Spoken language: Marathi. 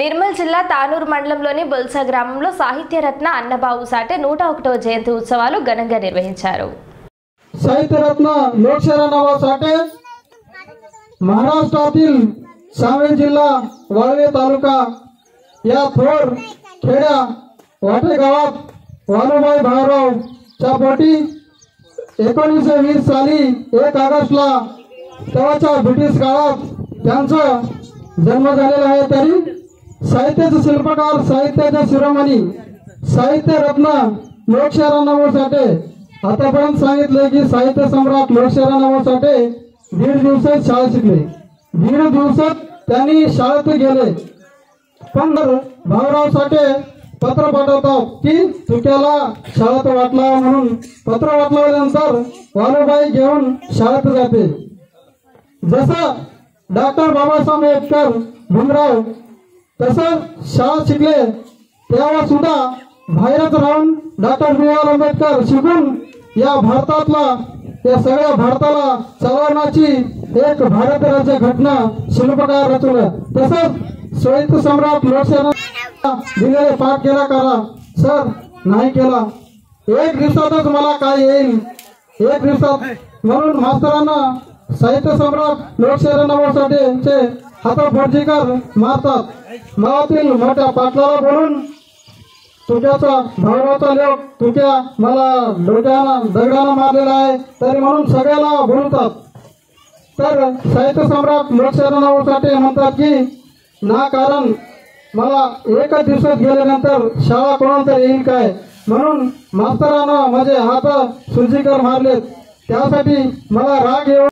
నిర్మల్ జిల్లా తానూరు మండలంలోని బొల్సా గ్రామంలో సాహిత్యరత్న అన్నబాబు సాటే నూట ఒకటవ జయంతి ఉత్సవాలు ఘనంగా నిర్వహించారు साहित्यरत्न लोकशाहीला नावासाठी महाराष्ट्रातील सांगली जिल्हा वाळवे तालुका या थोर खेड्या वाटे गावात वालुबाई भाऊराव च्या पोटी एकोणीसशे वीस साली एक ऑगस्टला तेव्हाच्या ब्रिटिश काळात त्यांचा जन्म झालेला आहे तरी साहित्याचे शिल्पकार साहित्याच्या शिरोमणी साहित्य रत्न लोकशाहीला साठे. आतापर्यंत सांगितले की साहित्य सम्राट लोकशाहीला साठे. दीड दिवसात शाळा शिकले. दीड दिवसात त्यांनी शाळेत गेले. पण भाऊराव साठे पत्र पाठवतात की चुक्याला शाळेत वाटला म्हणून पत्र वाटल्यानंतर वालूबाई घेऊन शाळेत जाते. जसं डॉक्टर बाबासाहेब आंबेडकर भीमराव तसं शाळा शिकले तेव्हा सुद्धा बाहेरच राहून डॉक्टर भीमराव आंबेडकर शिकून या भारतातला या सगळ्या भारताला चालवण्याची एक भारत राज्य घटना शिल्पकार रचलं तसंच साहित्य सम्राट लोकसेना दिलेले पाठ केला करा. सर नाही केला. एक दिवसातच मला काय येईल? एक दिवसात. म्हणून मास्तरांना साहित्य सम्राट लोकसेना नावासाठी हातफडजीकर मारतात. मनातील मोठ्या पाटलाला बोलून तुझ्याचा भावाचा लेख तुझ्या मला डोक्यानं दगडानं मारलेला आहे तरी म्हणून सगळ्याला बोलतात. तर साहित्य सम्राट लोकशरणासाठी म्हणतात की ना कारण मला एकच दिवसात गेल्यानंतर शाळा कोणाला तर येईल काय? म्हणून मास्तरानं माझे हात सुजीकर मारलेत. त्यासाठी मला राग येऊ